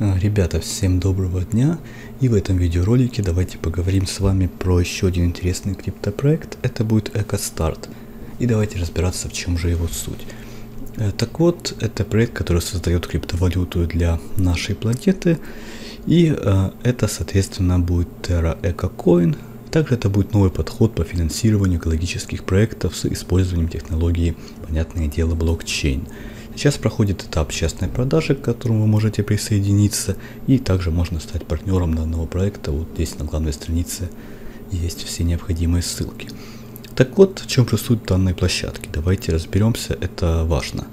А, Ребята, всем доброго дня! И в этом видеоролике давайте поговорим с вами про еще один интересный криптопроект. Это будет EcoStart. И давайте разбираться, в чем же его суть. Э, Так вот, это проект, который создает криптовалюту для нашей планеты. И э, это, соответственно, будет Terra EcoCoin. Также это будет новый подход по финансированию экологических проектов с использованием технологии, понятное дело, блокчейн. Сейчас проходит этап частной продажи, к которому вы можете присоединиться, и также можно стать партнером данного проекта. Вот здесь на главной странице есть все необходимые ссылки. Так вот, в чем же суть данной площадки? Давайте разберемся, это важно.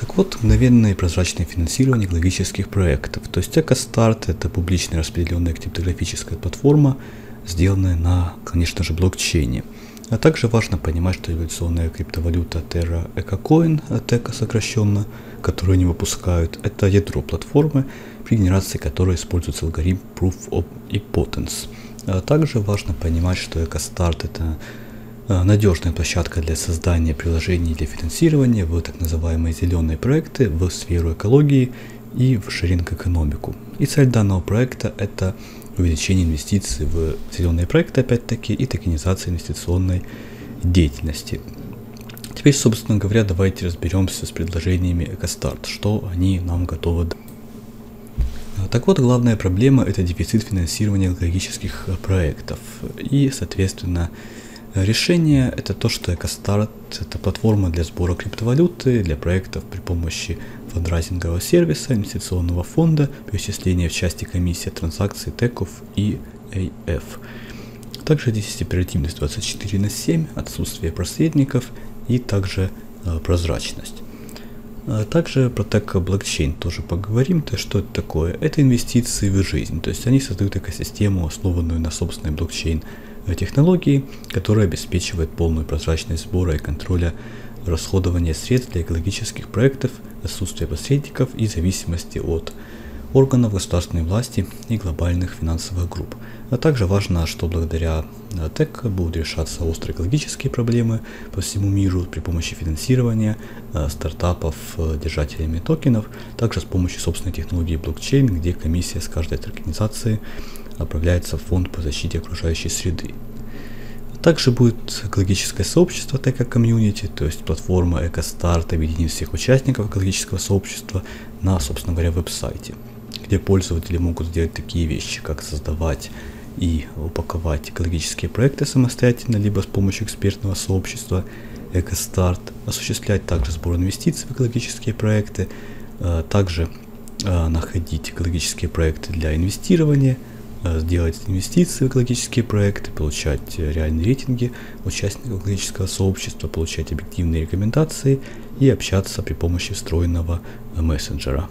Так вот, мгновенное и прозрачное финансирование экологических проектов. То есть EcoStart это публичная распределенная криптографическая платформа, сделанная на, конечно же, блокчейне. А также важно понимать, что революционная криптовалюта Terra EcoCoin, TECA сокращенно, которую они выпускают, это ядро платформы, при генерации которой используется алгоритм Proof of Impotence. А также важно понимать, что EcoStart это а, надежная площадка для создания приложений для финансирования в так называемые зеленые проекты в сферу экологии и в шеринг-экономику. И цель данного проекта это увеличение инвестиций в зеленые проекты, опять-таки, и токенизация инвестиционной деятельности. Теперь, собственно говоря, давайте разберемся с предложениями EcoStart, что они нам готовы дать. Так вот, главная проблема это дефицит финансирования экологических проектов. И, соответственно, решение это то, что EcoStart это платформа для сбора криптовалюты для проектов при помощи фандрайзингового сервиса, инвестиционного фонда, перечисления в части комиссии транзакций теков и AF. Также здесь оперативность 24 на 7, отсутствие посредников и также э, прозрачность. А также про тек блокчейн тоже поговорим. То что это такое? Это инвестиции в жизнь. То есть они создают экосистему, основанную на собственной блокчейн технологии, которая обеспечивает полную прозрачность сбора и контроля расходования средств для экологических проектов, отсутствие посредников и зависимости от органов государственной власти и глобальных финансовых групп. А также важно, что благодаря ТЭК будут решаться острые экологические проблемы по всему миру при помощи финансирования э, стартапов э, держателями токенов, также с помощью собственной технологии блокчейн, где комиссия с каждой организации отправляется в фонд по защите окружающей среды. Также будет экологическое сообщество ТЭКа комьюнити, то есть платформа EcoStart объединит всех участников экологического сообщества на, собственно говоря, веб-сайте, где пользователи могут сделать такие вещи, как создавать и упаковать экологические проекты самостоятельно, либо с помощью экспертного сообщества EcoStart, осуществлять также сбор инвестиций в экологические проекты, также находить экологические проекты для инвестирования, сделать инвестиции в экологические проекты, получать реальные рейтинги участников экологического сообщества, получать объективные рекомендации и общаться при помощи встроенного мессенджера.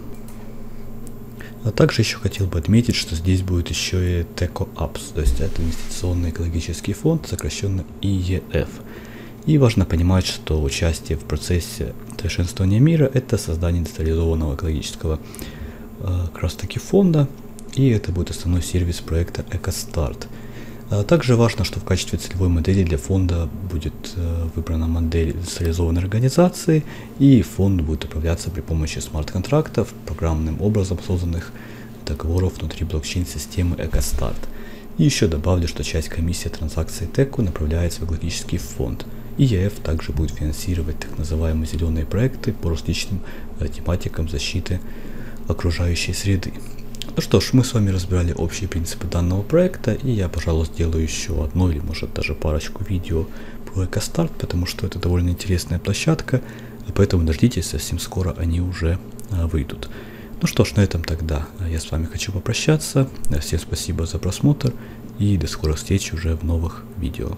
А также еще хотел бы отметить, что здесь будет еще и Teco Apps, то есть это инвестиционный экологический фонд, сокращенно EEF. И важно понимать, что участие в процессе совершенствования мира это создание индустриализованного экологического э, как раз таки фонда, и это будет основной сервис проекта EcoStart. А также важно, что в качестве целевой модели для фонда будет э, выбрана модель индустриализованной организации, и фонд будет управляться при помощи смарт-контрактов, программным образом созданных договоров внутри блокчейн-системы EcoStart. И еще добавлю, что часть комиссии транзакций ТЭКу направляется в экологический фонд. И ЕФ также будет финансировать так называемые зеленые проекты по различным э, тематикам защиты окружающей среды. Ну что ж, мы с вами разбирали общие принципы данного проекта, и я, пожалуй, сделаю еще одно или может даже парочку видео про EcoStart, потому что это довольно интересная площадка, поэтому дождитесь, совсем скоро они уже а, выйдут. Ну что ж, на этом тогда я с вами хочу попрощаться. Всем спасибо за просмотр и до скорых встреч уже в новых видео.